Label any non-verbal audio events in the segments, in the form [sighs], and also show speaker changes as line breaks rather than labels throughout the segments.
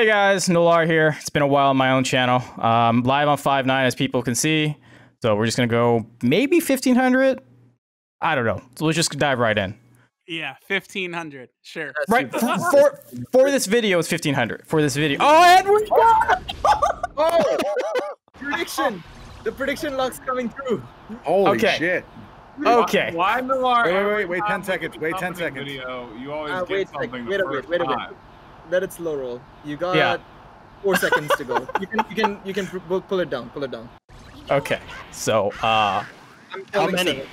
Hey guys, Nolar here. It's been a while on my own channel. Um, live on 5.9 as people can see. So we're just gonna go maybe 1500. I don't know. So let's just dive right in.
Yeah, fifteen hundred. Sure.
Right for, for for this video, it's 1500. For this video. Oh, Edward! [laughs]
Oh! prediction! The prediction lock's coming through.
Holy
Okay.
shit.
Okay.
Why, why Millar?
Wait, wait, wait, wait, 10 seconds, wait, 10 seconds.
Video, you always
Uh,
get
wait a
something
wait a bit,
first
wait a bit.
Time.
Let it slow roll. You got
Yeah.
four seconds to go. You can you can you can pull pull it down. Pull it down.
Okay. So uh,
I'm calling
many?
seven.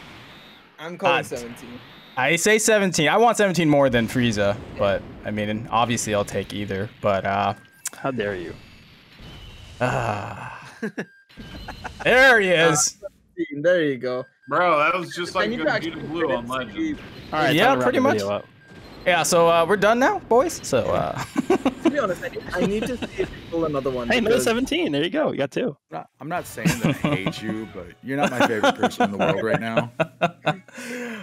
I'm calling
Uh,
17.
I say 17. I want 17 more than Frieza, but I mean, obviously I'll take either. But uh,
How dare you?
ah. [sighs] there he is.
There you go.
Bro, that was just like
Then you can
Vegeta Blue on
in
Legend.
All right,
Yeah,
time to wrap
pretty
the
much.
Video up.
Yeah. So uh, we're done now, boys. So uh, [laughs]
To be honest, I need, I need to see if you pull another one.
Hey, another
because-
17. There you go. You got two.
I'm not, I'm not saying that I hate you, but you're not my favorite person in the world right now. [laughs]
All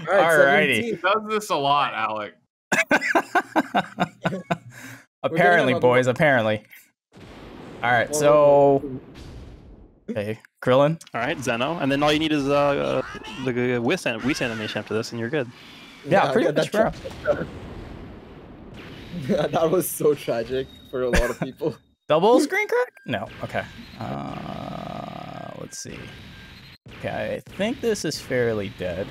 Alrighty.
He does this a lot, Alec. [laughs]
apparently, boys.
one.
Apparently. All right.
Well,
So, hey, Krillin.
All right, Zeno. And then all you need is uh, uh the Whis, an- Whis animation after this, and you're good.
Yeah, pretty
that,
much, bro.
that, [laughs] that was so tragic for a lot of people. [laughs]
Double screen crack? No. Okay. Uh, let's see. Okay, I think this is fairly dead.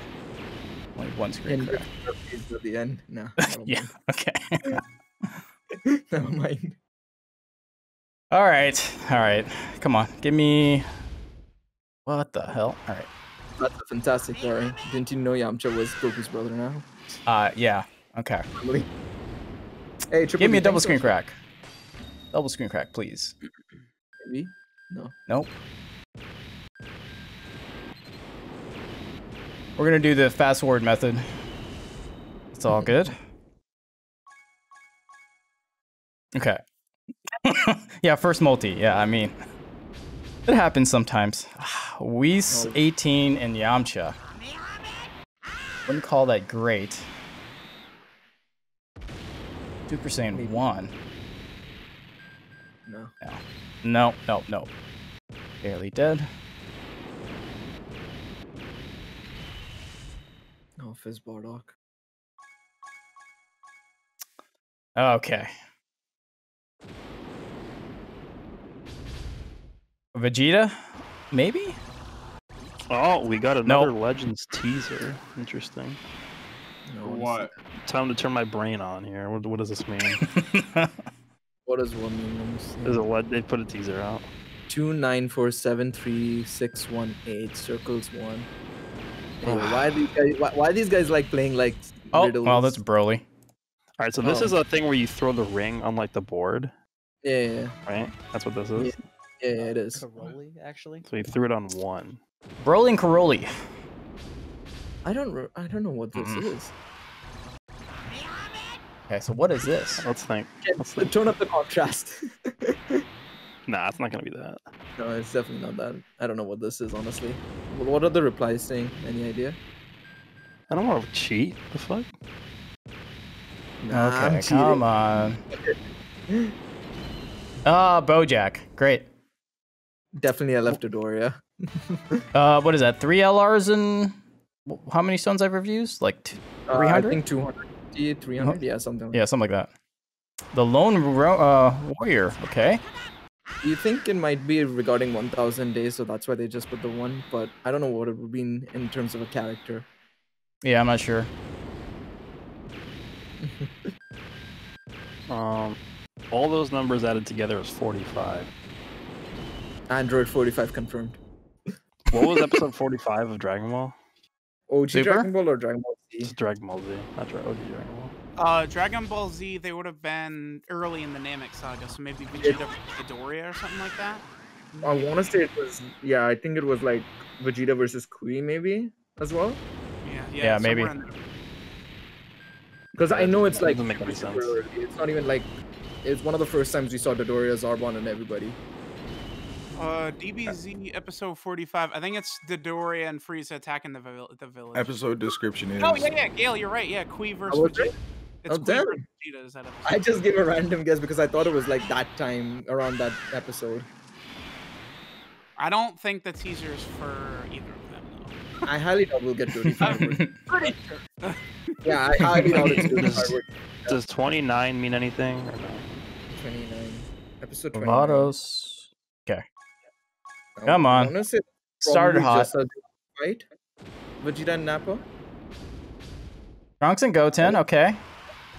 Only one screen crack. [laughs]
at the end. No.
Yeah.
mind.
Okay.
Never mind.
All right. All right. Come on. Give me. What the hell? All right.
That's a fantastic story. Didn't you know Yamcha was Goku's brother now?
Uh, yeah. Okay.
Really? Hey, Triple
Give me
D,
a double
thanks so
screen crack. Double screen crack, please.
Maybe? No.
Nope. We're gonna do the fast forward method. It's all good. Okay. [laughs] yeah, first multi. Yeah, I mean, it happens sometimes. [sighs] Whis
Oh.
18 and Yamcha. Wouldn't call that great. Super Saiyan
Maybe.
1.
No.
No, no, no. Barely dead.
No, Fizz Bardock.
Okay. Vegeta? Maybe?
Oh, we got
Nope.
another Legends teaser. Interesting.
No,
What?
Time to turn my brain on here. What, what does this mean? [laughs]
What does one mean? Let me see.
There's a led. They put a teaser out.
Two nine four seven three six one eight circles one. Anyway, [sighs] why these guys? Why, why these guys like playing like?
oh,
riddles?
well, that's Broly.
All right, so this
Oh.
is a thing where you throw the ring on like the board,
yeah, yeah, yeah,
right? That's what this is.
Yeah. yeah, yeah, it is.
Caroli, actually.
So you threw it on one.
Broly and Karoli.
I don't. re- I don't know what this
Mm.
is.
Okay, so what is this?
Let's think. Let's think.
Turn up the contrast. [laughs]
Nah, it's not gonna be that.
no, it's definitely not that. I don't know what this is honestly. What are the replies saying? Any idea?
I don't want to cheat. The fuck?
Nah, I'm
okay, come on. [laughs] Ah, Bojack. Great.
Definitely, I left Dodoria. [laughs]
Uh, what is that? Three LRs and wh- how many stones I've reviews? Like two,
Uh, I
300?
think 250, 300, yeah, something. Like
yeah, something like that. The lone ro- uh, warrior. Okay.
that. You think it might be regarding 1,000 days, so that's why they just put the one. But I don't know what it would be in, in terms of a character.
Yeah, I'm not sure. [laughs]
Um, all those numbers added together is 45.
Android 45 confirmed.
What was [laughs] episode 45 of Dragon Ball?
OG
Super?
Dragon Ball or Dragon Ball
It's
Z?
Dragon Ball Z, not Dra- OG Dragon Ball.
Uh, Dragon Ball Z, they would have been early in the Namek saga, so maybe Vegeta Midoriya or something like that.
I want to say it was. Yeah, I think it was like Vegeta versus Kui, maybe as well.
Yeah, yeah,
Yeah, maybe.
somewhere in there.
Because I know it's like
doesn't make any sense.
It's not even like. It's one of the first times we saw Dodoria, Zarbon, and everybody.
Uh, DBZ episode 45. I think it's Dodoria and Frieza attacking the, vil- the village.
Episode description is
Oh, yeah, yeah, Gale, you're right. Yeah, Kui versus
was
Vegeta.
it?
It's
Oh, damn.
Quiver Vegeta is that episode.
I just gave a random guess because I thought it was like that time around that episode.
I don't think the teaser is for either of them though.
I highly doubt we'll get to [laughs] it.
Pretty sure. [laughs]
yeah, I highly doubt it's to
Does-
the
Does 29 mean anything?
29. Episode 29.
Tomatoes.
I
Come on.
wanna say
Started
probably
hot.
right? Vegeta and Nappa?
Trunks and Goten. Okay.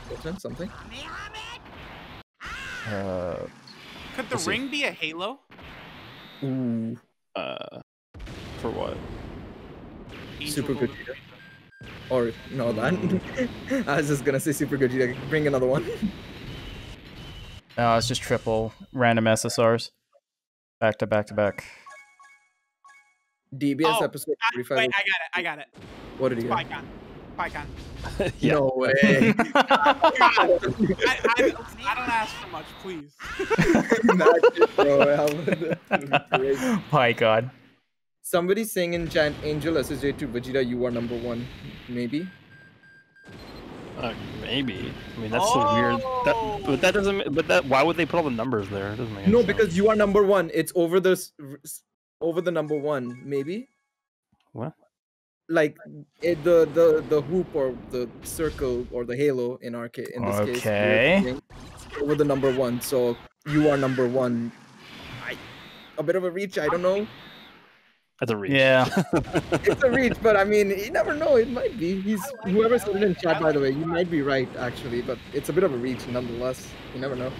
Goten, something?
Uh,
Could the
Let's see.
ring be a halo?
Ooh,
Uh, for what?
Angel
Super
Gold-
Gogeta. Or, no, that. [laughs] I was just gonna say Super Gogeta. Bring another one.
no, it's just triple random SSRs. Back to back to back.
DBS
Oh,
episode
Ah,
45.
Wait, I got it. I got it.
what did you get?
Spycon. Spycon. [laughs]
yeah.
No way. [laughs]
I, I, I don't ask for much, please. [laughs]
Imagine, bro. how would that be great.
My God.
Somebody saying in chat, Angel SSJ to Vegeta, you are number one. Maybe?
Uh, maybe. I mean, that's so weird. That, but that doesn't. But that. Why would they put all the numbers there? It doesn't make any
No,
sense.
because you are number one. It's over the s- r- s- over the number one. Maybe.
What?
Like it, the the the hoop or the circle or the halo in our case. In this
Okay.
we're over the number one. So you are number one. I, a bit of a reach. I don't know.
That's a reach.
Yeah. [laughs]
It's a reach, but I mean, you never know. It might be. He's whoever said it in chat, by the way. You might be right, actually, but it's a bit of a reach nonetheless. You never know.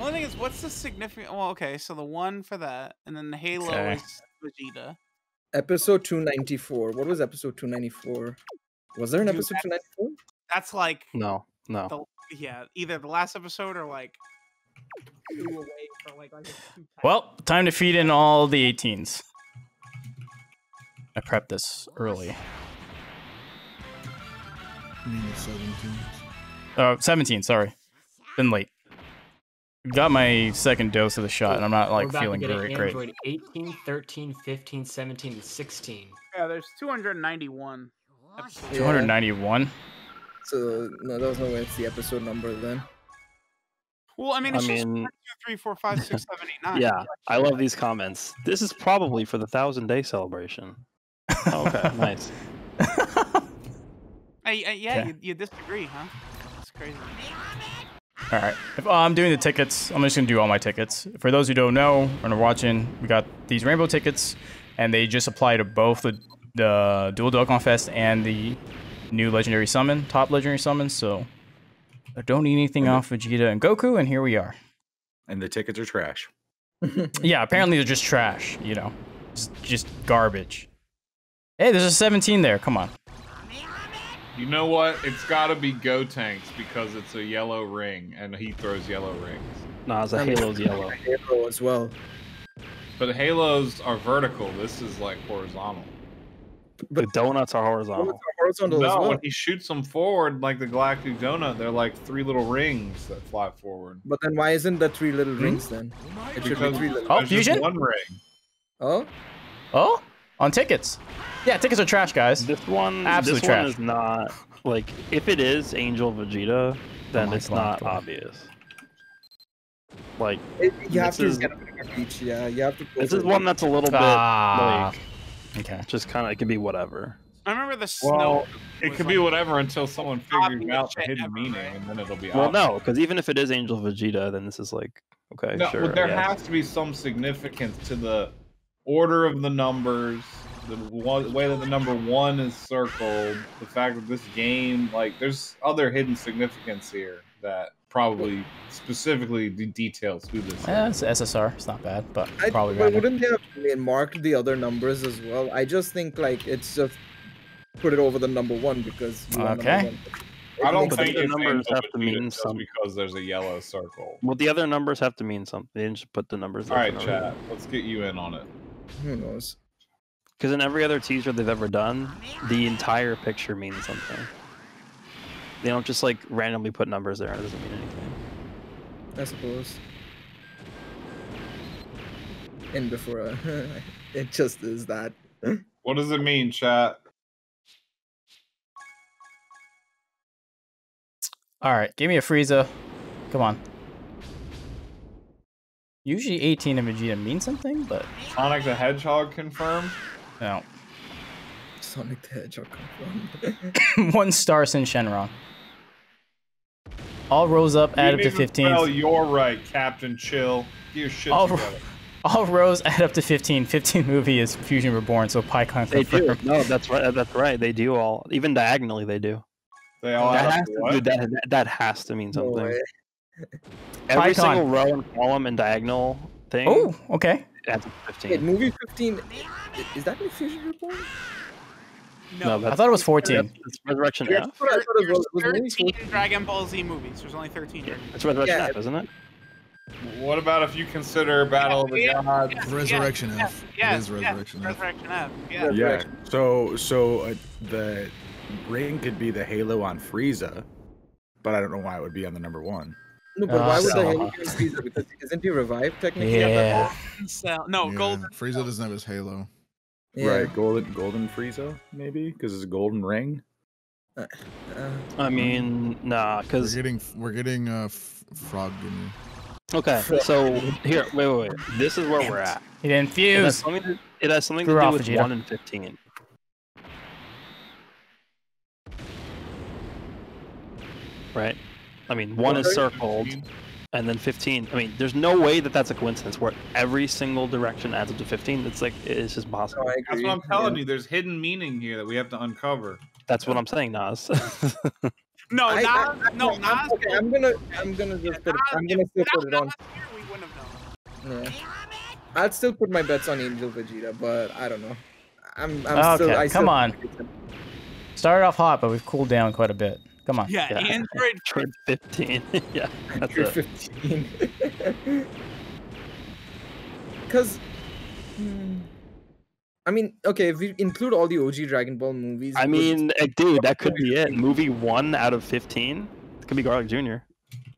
Only thing is, what's the significant? Well, okay, so the one for that, and then the halo
Okay.
is Vegeta.
Episode 294. What was episode 294? Was there an
Dude,
episode 294?
That's like,
No. No.
the, yeah, either the last episode or like two away for like, like
Well, time to feed in all the 18s. I prepped this early. Uh, 17, sorry. Been late. Got my second dose of the shot, and I'm not
We're
like
about to
feeling
get an
great. Great.
Android 18, 13, 15, 17, and 16.
Yeah, there's 291. episodes.
Yeah.
291.
So, no, there was no way it's the episode number then.
Well, I mean,
I
it's just
mean,
one, two, three, four, five, six, seven, eight, nine.
yeah. I love these comments. This is probably for the thousand day celebration. okay. [laughs] Nice.
Hey, uh, yeah,
Okay.
you, you disagree, huh? That's crazy.
All right. If uh, I'm doing the tickets, I'm just gonna do all my tickets. For those who don't know and are watching, we got these rainbow tickets, and they just apply to both the the Dual Dokkan Fest and the new Legendary Summon, top Legendary Summon. So I don't need anything off Vegeta and Goku, and here we are.
And the tickets are trash. [laughs]
Yeah, apparently they're just trash. You know, just just garbage. Hey, there's a 17 there. Come on.
You know what? It's got to be Gotenks because it's a yellow ring and he throws yellow rings.
Nah, it's a Halo's yellow.
Halo as well.
But halos are vertical. This is like horizontal.
The donuts are
Donuts
horizontal.
are horizontal as
No,
well.
when he shoots them forward, like the Galactic Donut, they're like three little rings that fly forward.
But then why isn't the three little
Hmm?
rings then? It should be three little.
Oh,
there's just
fusion?
one ring.
Oh,
Oh, on tickets. Yeah, tickets are trash, guys.
This one,
Absolute
this
trash.
is not like if it is Angel Vegeta, then
my
it's
God,
not
God.
obvious. Like
it, you have to
is-
get a bit of a reach. Yeah, you have to. go
this is one that's a little bit
Ah.
like
Okay.
just kind of it can be whatever.
I remember the snow.
Well, it
was
could be whatever until someone figures out the hidden
ever,
meaning,
right?
and then it'll be
Well,
obvious.
no, because even if it is Angel Vegeta, then this is like okay,
No,
sure.
but there has to be some significance to the order of the numbers, the one, way that the number one is circled, the fact that this game, like, there's other hidden significance here that probably specifically de- details who this
Yeah,
is.
it's SSR. It's not bad, but
I,
probably
but wouldn't they have marked the other numbers as well? I just think like it's just put it over the number one because. you are number
Okay.
one.
I don't think
the numbers have to mean something
because there's a yellow circle.
Well, the other numbers have to mean something. They didn't just put the numbers.
All right, chat. Let's get you in on it.
Who knows?
Because in every other teaser they've ever done, the entire picture means something. They don't just like randomly put numbers there. It doesn't mean anything.
I suppose. And before, uh, [laughs] it just is that. [laughs]
What does it mean, chat?
All right, give me a Frieza. Come on. Usually 18 and Vegeta mean something, but
Sonic the Hedgehog confirmed.
No.
Sonic the Hedgehog. [coughs]
One star since Shenron. All rose up, add up to
You didn't even
15.
spell you're right, Captain Chill. Get your shit
All, [laughs] all rows add up to 15. 15 movie is Fusion Reborn, so Pikkon
They do.
confirmed.
No, that's right. That's right. They do all, even diagonally, they do.
They all
That has
to
to, dude, that, that- that has to mean something.
way.
Every
Python.
single row and column and diagonal thing
Oh, okay.
Adds up to
Wait,
15.
movie 15. Is that in Fusion Reborn?
No,
I thought it was 14.
that's Resurrection
Yeah,
F.
that's what I thought it
There's
was. Was only
13 Dragon Ball Z movies. There's only 13. Dragon
It's Resurrection
Yeah.
F, isn't it?
What about if you consider Battle of the
Yeah,
Gods?
Yes,
Resurrection
yes,
F.
Yes,
it is
yes,
Resurrection F.
Resurrection F. Yeah.
Yeah. So so uh, the ring could be the halo on Frieza, but I don't know why it would be on the number one.
No, but
Oh,
why would the
so-
Halo be Frieza? Because isn't he revived technically? at
Yeah.
point?
No,
yeah,
gold.
Frieza doesn't have his halo.
Yeah.
Right, golden golden Frieza maybe because it's a golden ring.
Uh,
I mean, nah, because
We're
because
getting we're getting uh f- frog Gimme.
okay. So here, wait, wait, wait. This is where we're at.
He didn't
It has something to, it has something to do with
Vegeta.
one and fifteen. Right. I mean, one is circled, and then 15. I mean, there's no way that that's a coincidence where every single direction adds up to 15. It's like it's just
no,
possible.
I
That's
agree.
what I'm telling
yeah.
you. There's hidden meaning here that we have to uncover.
That's what I'm saying, Nas. [laughs]
No,
I-
Nas,
I-
no,
I'm-
Nas.
Okay, I'm gonna, I'm gonna just put, it, I'm gonna still put it on.
Nas here, we wouldn't have known.
Yeah. I'd still put my bets on Angel Vegeta, but I don't know. I'm, I'm still.
Okay,
I
come
still
on. Started off hot, but we've cooled down quite a bit. Come on.
Yeah,
Yeah.
Android. [laughs]
Toward 15. [laughs] yeah, that's
You're 15. [laughs] Because, I mean, okay, if we include all the OG Dragon Ball movies,
I mean, eh, dude, that could be it. Movie one out of 15 it could be Garlic Jr.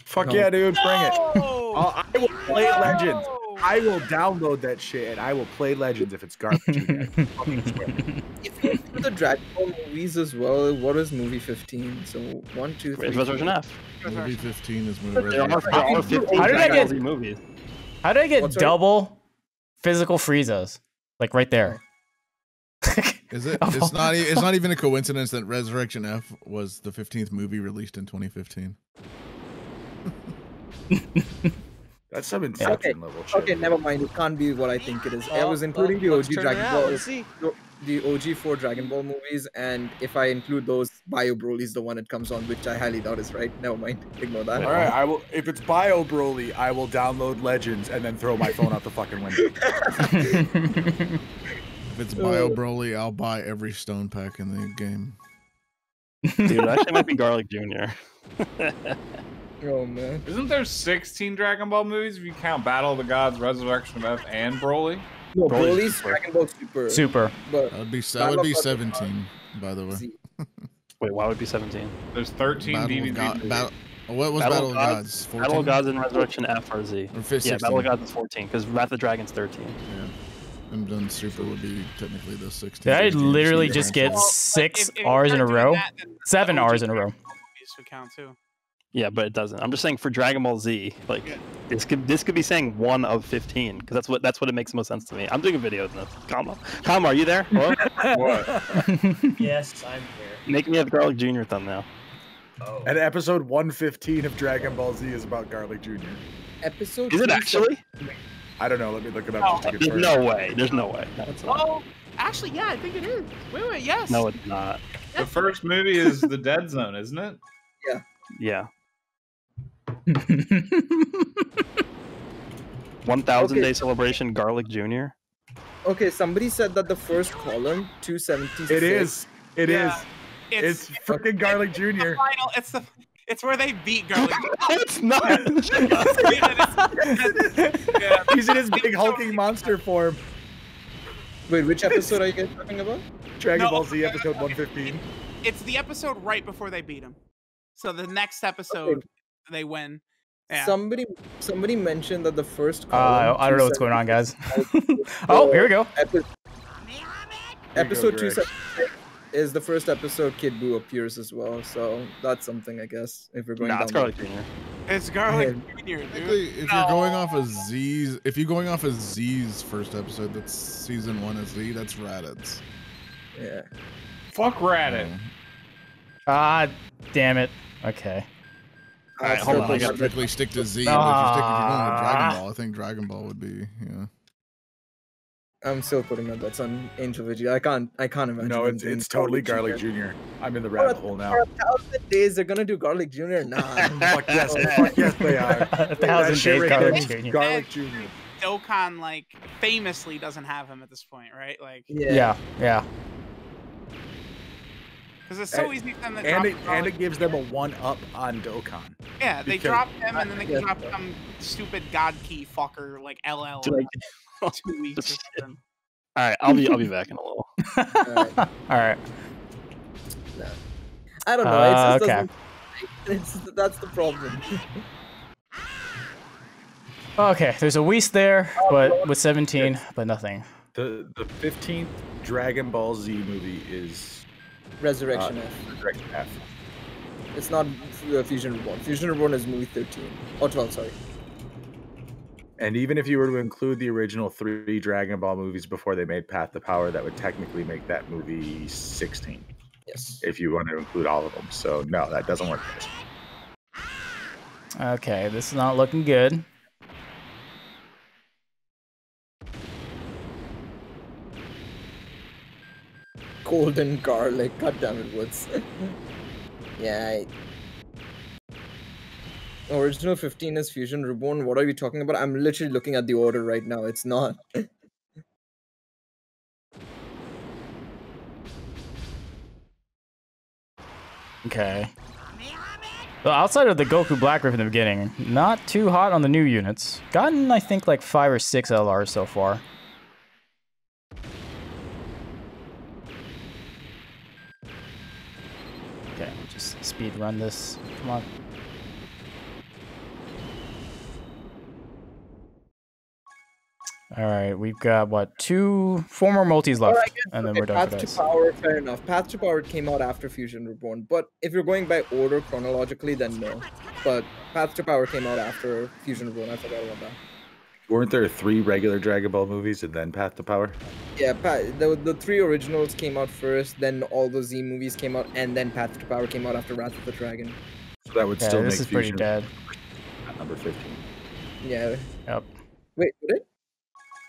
Fuck
No.
yeah, dude, bring it.
No!
I'll, I will play Legends. I will download that shit and I will play Legends if it's garbage. Dude. I fucking swear.
if you include the Dragon Ball movies as well, what is movie 15? So one, two, three.
It's Resurrection
four.
F.
Movie 15 is movie
There are,
Resurrection.
there are
How
did I get-
Z movies.
How did I get
What's that?
double physical Friezas? Like right there. [laughs]
Is it? It's not. It's not even a [laughs] coincidence that Resurrection F was the 15th movie released in 2015. [laughs]
That's some Inception level shit.
Okay, never mind. It can't be what I think it is. I was including the
let's
OG Dragon Ball,
let's see.
The OG four Dragon Ball movies, and if I include those, Bio Broly is the one it comes on, which I highly doubt is right. Never mind. [laughs] Ignore that.
All right, I will. If it's Bio Broly, I will download Legends and then throw my phone out the fucking window. [laughs]
If it's Bio uh. Broly, I'll buy every stone pack in the game.
Dude, it actually might be Garlic Jr. [laughs]
Oh man.
Isn't there 16 Dragon Ball movies if you count Battle of the Gods, Resurrection of F, and Broly?
No,
Broly's
Broly's
Super.
Dragon Ball Super.
Super.
But
That would be. That would be
of the
17, by the way.
Wait, why would it be 17?
There's 13
Battle
DVD.
God. Battle. What was
Battle
Battle
of
of
Gods-
Gods? 14?
Battle of Gods and Resurrection F or Z.
Or fif-
Yeah, Battle of Gods is 14 because Wrath of the Dragon's 13.
Yeah. And then Super would be technically the 16th.
Did I literally just get
Well, but
six
if- if
R's in a row?
that, then
Seven R's in a row.
movies would count too.
Yeah, but it doesn't. I'm just saying for Dragon Ball Z, like
Yeah.
this could this could be saying one of 15 because that's what that's what it makes the most sense to me. I'm doing a video of this. Kama, Kama, are you there? [laughs] Hello?
What? [laughs]
Yes, I'm here.
Make me a Garlic Jr. thumbnail.
Oh.
And episode 115 of Dragon Ball Z is about Garlic Jr.
episode.
Is it actually?
I don't know. Let me look it up
No,
just to
There's
confirm.
no way. There's no way. No, it's not.
Oh, actually, yeah, I think it is. Wait, wait, yes.
No, it's not.
The first movie is The Dead Zone, isn't it?
Yeah. Yeah. 1000
Okay.
day celebration Garlic Jr.
Okay, somebody said that the first column, 276.
It is. It is.
Yeah.
It's, freaking Garlic
the
Jr.
final. It's the. It's where they beat Garlic. [laughs]
it's not. [laughs] [laughs]
yeah.
He's in his big hulking monster form.
Wait, which episode are you guys talking about?
Dragon
No,
Ball Z
okay,
episode
okay.
115.
It's the episode right before they beat him. So the next episode, they win. Yeah.
Somebody, somebody mentioned that the first
Uh,
column.
I don't know what's going on, guys. [laughs] oh, here we go.
Epi- episode two is the first episode Kid Buu appears as well, so that's something I guess if we're going
Nah,
down
it's Garlic. Jr.
It's Garlic Jr. dude.
Technically, if you're going off of Z's, if you're going off of Z's first episode, that's season one of Z. That's Raditz.
Yeah.
Fuck Reddit.
Um,
Ah, damn it. Okay.
Alright,
Uh,
hold on, I
like,
gotta-
strictly stick to Z. but if you stick, if you're going with. Dragon Ball, I think Dragon Ball would be yeah.
I'm still putting my bets on Angel Vegeta. I can't. I can't imagine.
No, it's it's totally Garlic Jr. I'm in the rabbit hole now.
For a thousand days, they're gonna do Garlic Jr. Nah. [laughs]
Fuck yes, fuck yes, they are. [laughs]
A thousand days Garlic Jr.
Garlic Jr.
Dokkan like famously doesn't have him at this point, right? Like,
yeah.
Yeah, yeah.
Because it's so
And-
easy for them to
And
drop
it and it gives them a one up on Dokkan.
Yeah, they
because-
drop them and then they can
Yeah.
drop some stupid god key fucker like LL
Like, [laughs]
two weeks or [laughs] something.
All right, I'll be I'll be back in a little. [laughs]
Alright.
All right.
I don't know.
Uh,
it's just
okay.
doesn't- It's, that's the problem.
Okay, there's a Whis there, but with 17, but nothing.
The the fifteenth Dragon Ball Z movie is
Resurrection
Uh,
F.
Resurrection F.
It's not uh, Fusion Reborn. Fusion Reborn is movie 13. Oh, 12, sorry.
And even if you were to include the original three Dragon Ball movies before they made Path to Power, that would technically make that movie 16,
Yes.
if you want to include all of them. So, no, that doesn't work.
Okay, this is not looking good.
Golden garlic. God damn it, Woods. [laughs] yeah. I... Original 15 is Fusion Reborn. What are you talking about? I'm literally looking at the order right now. It's not. [laughs]
Okay. Well, outside of the Goku Black Rift in the beginning, not too hot on the new units. Gotten, I think, like five or six LRs so far. Speed run this. Come on. All right, we've got what two, four more multis left,
guess,
and then
okay,
we're done
Path to. Power, fair enough. Path to Power came out after Fusion Reborn, but if you're going by order chronologically, then no. But Path to Power came out after Fusion Reborn. I forgot about that.
Weren't there three regular Dragon Ball movies and then Path to Power?
Yeah, pa- the the three originals came out first, then all the Z movies came out, and then Path to Power came out after Wrath of the Dragon.
So that would
Yeah,
still
this
make
is pretty
Fusion
dead.
at number 15.
Yeah.
Yep.
Wait, would it?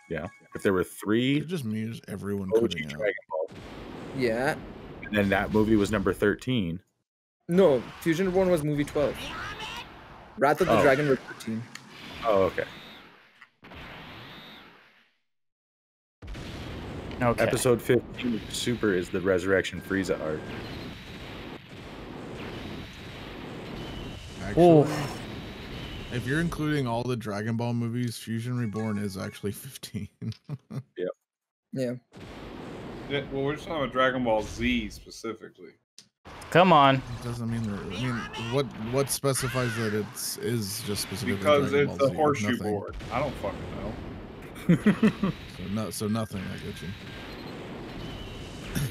Yeah. If there were three
It just means everyone
OG
putting.
Dragon Ball,
Yeah.
and then that movie was number 13,
No, Fusion Reborn was movie 12. Wrath of the
Oh.
Dragon was 13.
oh, okay.
Okay.
Episode 15 of Super is the Resurrection Frieza arc.
Ooh.
Actually, if you're including all the Dragon Ball movies, Fusion Reborn is actually [laughs] 15.
Yeah.
Yeah, well, we're just talking about Dragon Ball Z specifically.
Come on.
It doesn't mean there. I mean, what what specifies that it's is just specifically
Because
Dragon
it's
Ball
a
Z,
horseshoe board. I don't fucking know.
So no, so nothing. I get you. [coughs]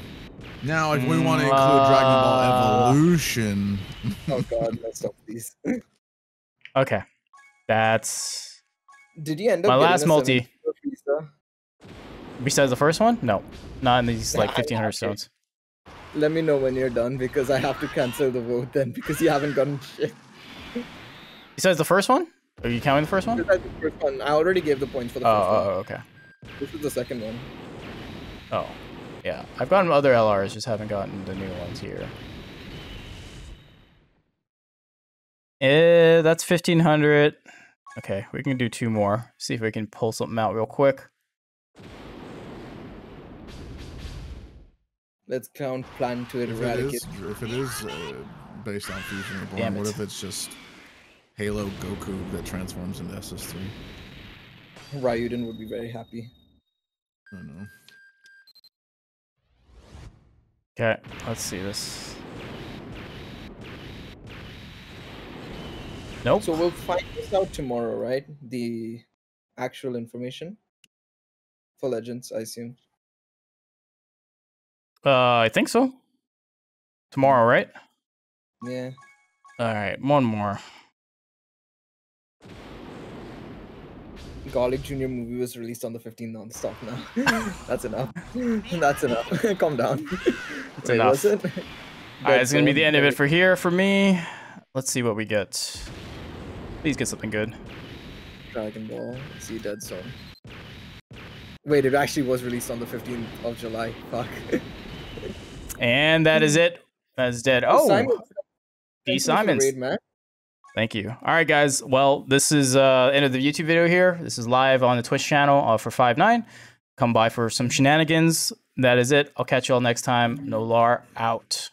Now, if we want to
Mm,
include Dragon
uh,
Ball Evolution, [laughs]
Oh god, let's stop these.
Okay. That's
Did you end up
My last multi.
70 for Frieza?
besides the first one? No. Not in these like 1500 stones.
Let me know when you're done because I have to cancel the vote then because you haven't gotten shit.
Besides the first one? Are you counting the first one?
The first one, I already gave the points for the
Oh,
first one.
oh, oh, okay.
This is the second one.
Oh. Yeah. I've gotten other LRs, just haven't gotten the new ones here. Eh, that's 1500. Okay, we can do two more. See if we can pull something out real quick.
Let's count plan to
if it
eradicate.
is if it is uh, based on Fusion Reborn, what if it's just Halo Goku that transforms into SS3?
Ryuden would be very happy.
I don't know.
Okay, let's see this. Nope.
So we'll find this out tomorrow, right? The actual information for Legends, I assume.
Uh, I think so. tomorrow, right?
Yeah.
All right, one more.
Garlic Jr. movie was released on the 15th non-stop now. [laughs] That's enough. [laughs] That's enough. [laughs] Calm down.
That's
Wait,
enough.
was it?
All right, it's gonna be the end of it uh, for here for me. Let's see what we get. Please get something good.
Dragon Ball Z Dead Zone. Wait, it actually was released on the 15th of July. Fuck.
And that is it. That's dead. Oh, D.
thank you for the
Simons. Thank you. All right, guys. Well, this is uh end of the YouTube video here. This is live on the Twitch channel uh, for Five Nine. Come by for some shenanigans. That is it. I'll catch you all next time. Nolar out.